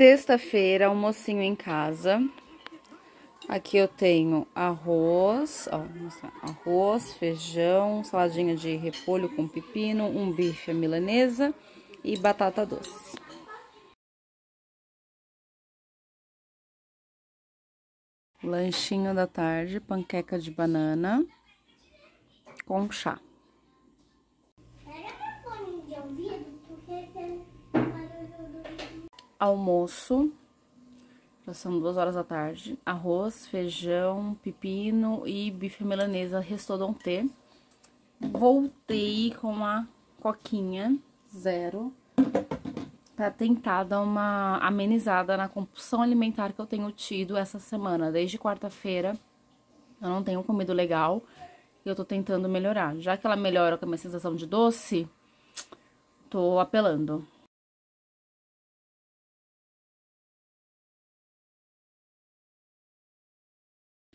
Sexta-feira, almocinho em casa. Aqui eu tenho arroz, ó, arroz, feijão, saladinha de repolho com pepino, um bife à milanesa e batata doce. Lanchinho da tarde, panqueca de banana com chá. Almoço, já são duas horas da tarde. Arroz, feijão, pepino e bife milanesa restauranté. Voltei com a coquinha zero para tentar dar uma amenizada na compulsão alimentar que eu tenho tido essa semana. Desde quarta-feira eu não tenho comido legal e eu tô tentando melhorar. Já que ela melhora com a minha sensação de doce, tô apelando.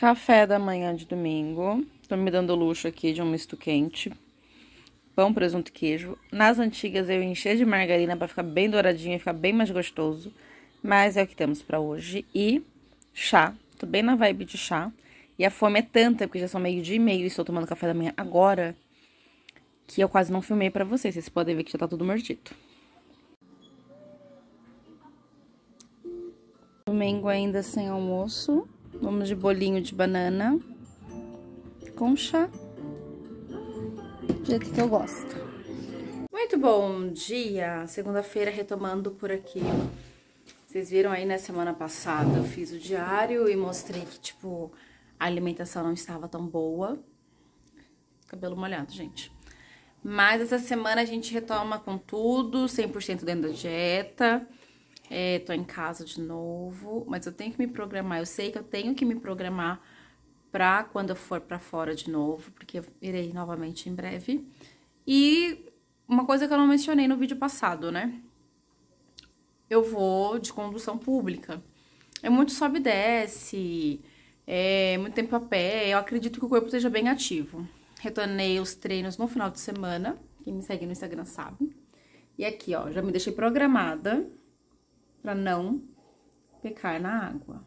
Café da manhã de domingo. Tô me dando luxo aqui de um misto quente pão, presunto e queijo. Nas antigas eu enchi de margarina para ficar bem douradinho e ficar bem mais gostoso. Mas é o que temos para hoje. E chá. Tô bem na vibe de chá. E a fome é tanta, porque já são meio dia e meio e estou tomando café da manhã agora, que eu quase não filmei para vocês. Vocês podem ver que já tá tudo mordito. Domingo ainda sem almoço. Vamos de bolinho de banana com chá do jeito que eu gosto. Muito bom dia! Segunda-feira retomando por aqui. Vocês viram aí na semana passada, eu fiz o diário e mostrei que, tipo, a alimentação não estava tão boa. Cabelo molhado, gente. Mas essa semana a gente retoma com tudo, 100% dentro da dieta. É, tô em casa de novo, mas eu tenho que me programar. Eu sei que eu tenho que me programar pra quando eu for pra fora de novo, porque eu irei novamente em breve. E uma coisa que eu não mencionei no vídeo passado, né? Eu vou de condução pública. É muito sobe e desce, é muito tempo a pé, eu acredito que o corpo esteja bem ativo. Retornei os treinos no final de semana, quem me segue no Instagram sabe. E aqui, ó, já me deixei programada pra não pecar na água.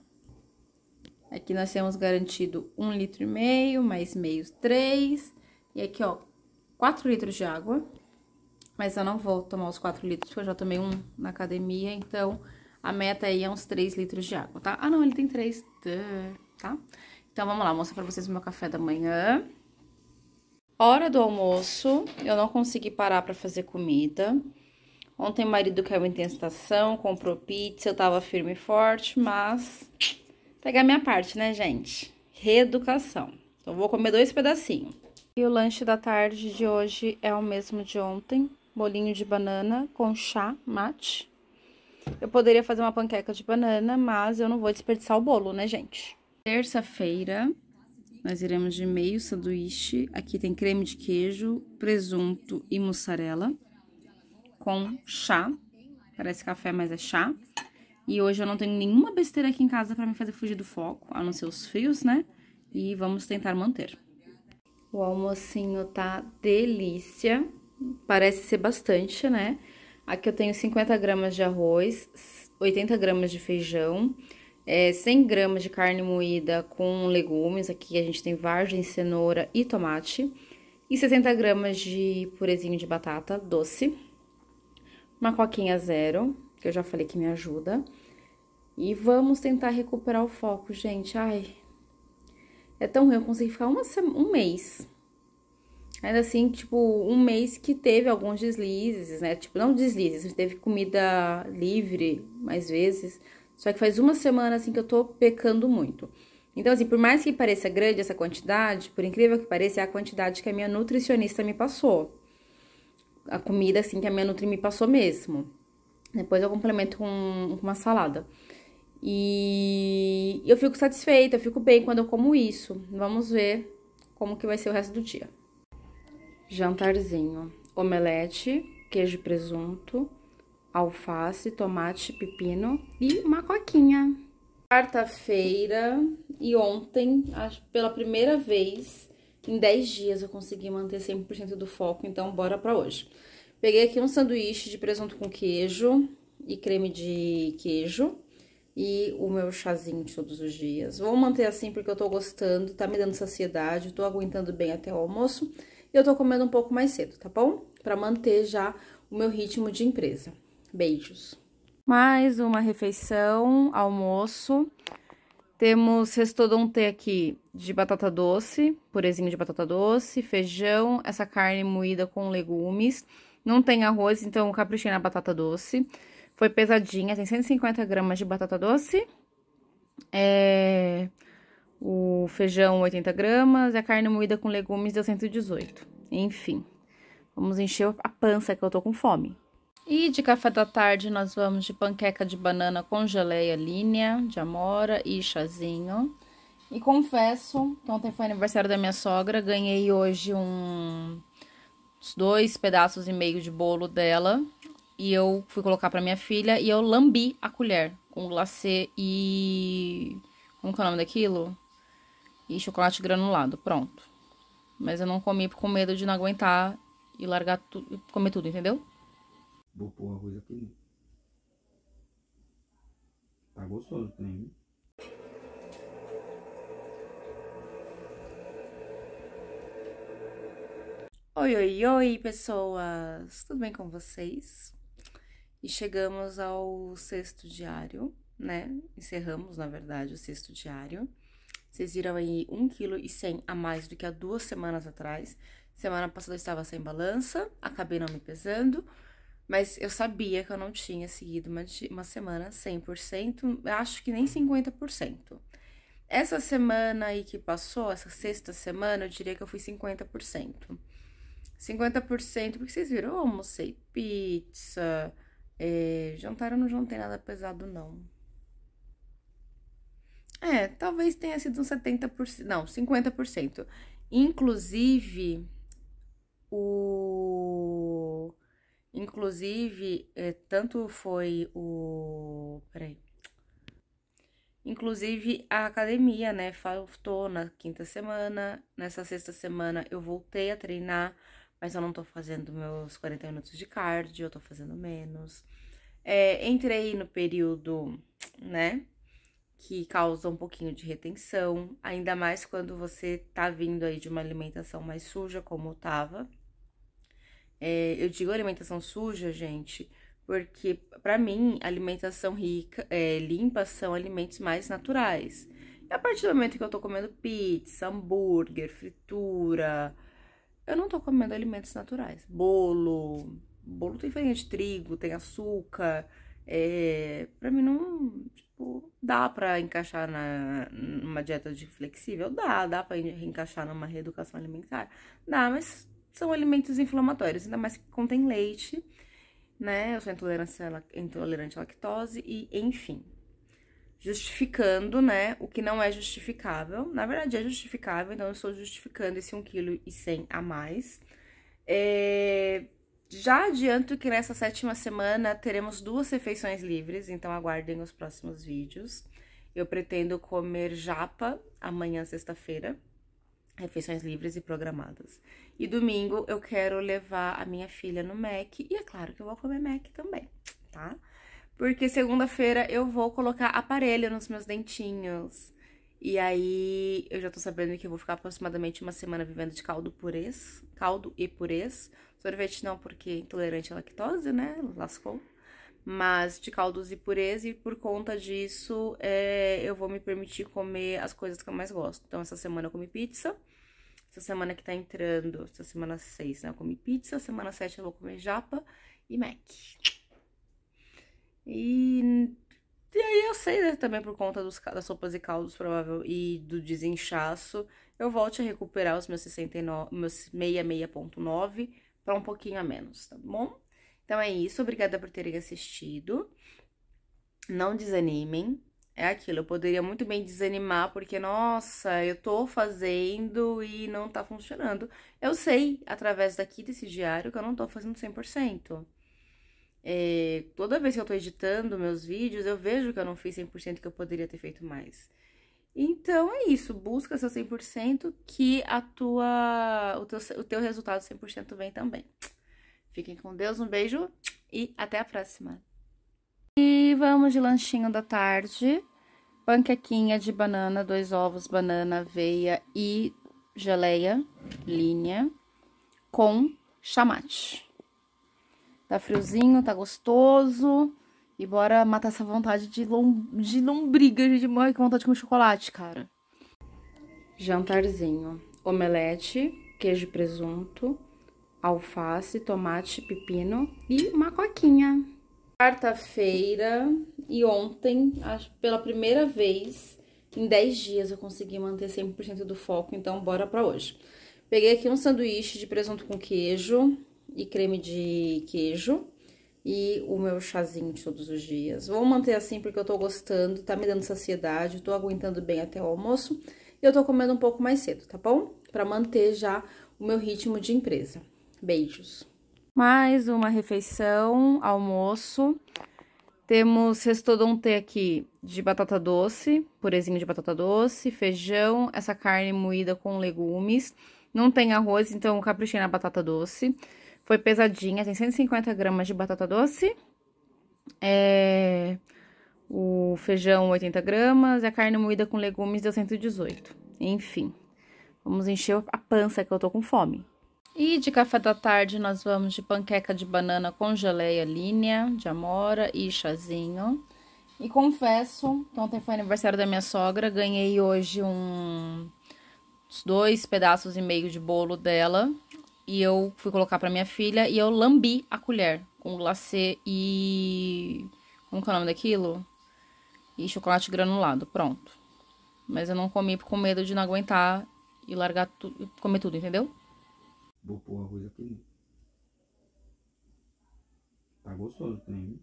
Aqui nós temos garantido um litro e meio, mais meio três. E aqui, ó, quatro litros de água. Mas eu não vou tomar os quatro litros, porque eu já tomei um na academia, então a meta aí é uns três litros de água, tá? Ah, não, ele tem três, tá? Então, vamos lá, vou mostrar pra vocês o meu café da manhã. Hora do almoço, eu não consegui parar pra fazer comida. Ontem o marido caiu em tentação, comprou pizza, eu tava firme e forte, mas pegar minha parte, né, gente? Reeducação. Então, vou comer dois pedacinhos. E o lanche da tarde de hoje é o mesmo de ontem. Bolinho de banana com chá mate. Eu poderia fazer uma panqueca de banana, mas eu não vou desperdiçar o bolo, né, gente? Terça-feira, nós iremos de meio sanduíche. Aqui tem creme de queijo, presunto e mussarela com chá. Parece café, mas é chá. E hoje eu não tenho nenhuma besteira aqui em casa pra me fazer fugir do foco, a não ser os frios, né? E vamos tentar manter. O almocinho tá delícia. Parece ser bastante, né? Aqui eu tenho 50 gramas de arroz, 80 gramas de feijão, é, 100 gramas de carne moída com legumes. Aqui a gente tem vargem, cenoura e tomate. E 60 gramas de purezinho de batata doce. Uma coquinha zero, que eu já falei que me ajuda. E vamos tentar recuperar o foco, gente. Ai, é tão ruim, eu consegui ficar uma, um mês. Ainda assim, tipo, um mês que teve alguns deslizes, né? Tipo, não deslizes, teve comida livre mais vezes. Só que faz uma semana, assim, que eu tô pecando muito. Então, assim, por mais que pareça grande essa quantidade, por incrível que pareça, é a quantidade que a minha nutricionista me passou. A comida, assim, que a minha nutri me passou mesmo. Depois eu complemento com, com uma salada. E eu fico satisfeita, eu fico bem quando eu como isso. Vamos ver como que vai ser o resto do dia. Jantarzinho. Omelete, queijo e presunto, alface, tomate, pepino e uma coquinha. Quarta-feira e ontem, pela primeira vez em 10 dias, eu consegui manter 100% do foco, então bora pra hoje. Peguei aqui um sanduíche de presunto com queijo, e creme de queijo e o meu chazinho de todos os dias. Vou manter assim porque eu tô gostando, tá me dando saciedade, tô aguentando bem até o almoço e eu tô comendo um pouco mais cedo, tá bom? Pra manter já o meu ritmo de empresa. Beijos! Mais uma refeição, almoço. Temos restodonte aqui de batata doce, purezinho de batata doce, feijão, essa carne moída com legumes. Não tem arroz, então caprichei na batata doce. Foi pesadinha, tem 150 gramas de batata doce. É, o feijão 80 gramas e a carne moída com legumes deu 118. Enfim, vamos encher a pança que eu tô com fome. E de café da tarde nós vamos de panqueca de banana com geleia linha, de amora e chazinho. E confesso que ontem foi aniversário da minha sogra, ganhei hoje um dois pedaços e meio de bolo dela. E eu fui colocar pra minha filha e eu lambi a colher com glacê e... Como que é o nome daquilo? E chocolate granulado, pronto. Mas eu não comi com medo de não aguentar e largar tudo, comer tudo, entendeu? Vou pôr o arroz aqui. Tá gostoso também. Oi, oi, oi, pessoas! Tudo bem com vocês? E chegamos ao sexto diário, né? Encerramos, na verdade, o sexto diário. Vocês viram aí 1,1 kg a mais do que há duas semanas atrás. Semana passada eu estava sem balança, acabei não me pesando, mas eu sabia que eu não tinha seguido uma, uma semana 100%, acho que nem 50%. Essa semana aí que passou, essa sexta semana, eu diria que eu fui 50%. 50%, porque vocês viram, eu almocei pizza, é, jantar eu não jantei nada pesado, não. É, talvez tenha sido uns 70%, não, 50%. Inclusive, o Inclusive, é, tanto foi o. Peraí. Inclusive, a academia, né? Faltou na quinta semana. Nessa sexta semana eu voltei a treinar, mas eu não tô fazendo meus 40 minutos de cardio, eu tô fazendo menos. É, entrei no período, né? Que causa um pouquinho de retenção, ainda mais quando você tá vindo aí de uma alimentação mais suja, como tava, é, eu digo alimentação suja, gente, porque para mim, alimentação rica, é, limpa são alimentos mais naturais. E a partir do momento que eu tô comendo pizza, hambúrguer, fritura, eu não tô comendo alimentos naturais. Bolo, bolo tem farinha de trigo, tem açúcar. É, pra mim não, tipo, dá pra encaixar na, numa dieta de flexível? Dá, dá pra encaixar numa reeducação alimentar? Dá, mas são alimentos inflamatórios, ainda mais que contém leite, né? Eu sou intolerante à lactose e, enfim, justificando, né, o que não é justificável. Na verdade, é justificável, então eu estou justificando esse 1,1 kg a mais. É... Já adianto que nessa sétima semana teremos duas refeições livres, então aguardem os próximos vídeos. Eu pretendo comer japa amanhã, sexta-feira, refeições livres e programadas. E domingo eu quero levar a minha filha no Mac e é claro que eu vou comer Mac também, tá? Porque segunda-feira eu vou colocar aparelho nos meus dentinhos. E aí eu já tô sabendo que eu vou ficar aproximadamente uma semana vivendo de caldo purês, caldo e purês. Sorvete não, porque intolerante à lactose, né? Lascou. Mas de caldos e purês, e por conta disso é, eu vou me permitir comer as coisas que eu mais gosto. Então, essa semana eu comi pizza. Essa semana que tá entrando, essa semana 6, né? Eu comi pizza. Semana 7 eu vou comer japa e mac. E, e aí eu sei, né, também por conta dos, das sopas e caldos, provável, e do desinchaço, eu volte a recuperar os meus 69, meus 66.9 para um pouquinho a menos, tá bom? Então é isso, obrigada por terem assistido. Não desanimem, é aquilo, eu poderia muito bem desanimar porque, nossa, eu tô fazendo e não tá funcionando. Eu sei, através daqui desse diário, que eu não tô fazendo 100%. É, toda vez que eu tô editando meus vídeos, eu vejo que eu não fiz 100% que eu poderia ter feito mais. Então, é isso, busca seu 100% que a tua, o, teu, o teu resultado 100% vem também. Fiquem com Deus, um beijo e até a próxima. E vamos de lanchinho da tarde. Panquequinha de banana, dois ovos, banana, aveia e geleia, linha, com chamate. Tá friozinho, tá gostoso. E bora matar essa vontade de, lom... de lombriga, gente. Morre com vontade de comer chocolate, cara. Jantarzinho. Omelete, queijo e presunto, alface, tomate, pepino e uma coquinha. Quarta-feira e ontem, pela primeira vez em 10 dias, eu consegui manter 100% do foco, então bora pra hoje. Peguei aqui um sanduíche de presunto com queijo e creme de queijo e o meu chazinho de todos os dias. Vou manter assim porque eu tô gostando, tá me dando saciedade, tô aguentando bem até o almoço e eu tô comendo um pouco mais cedo, tá bom? Pra manter já o meu ritmo de empresa. Beijos! Mais uma refeição, almoço. Temos restodonte aqui de batata doce, purezinho de batata doce, feijão, essa carne moída com legumes. Não tem arroz, então caprichei na batata doce. Foi pesadinha, tem 150 gramas de batata doce. É... O feijão, 80 gramas. E a carne moída com legumes deu 118. Enfim, vamos encher a pança que eu tô com fome. E de café da tarde nós vamos de panqueca de banana com geleia linha, de amora e chazinho. E confesso, ontem foi aniversário da minha sogra, ganhei hoje um dois pedaços e meio de bolo dela. E eu fui colocar pra minha filha e eu lambi a colher com glacê e... Como que é o nome daquilo? E chocolate granulado, pronto. Mas eu não comi com medo de não aguentar e largar comer tudo, entendeu? Vou pôr arroz aqui. Tá gostoso também.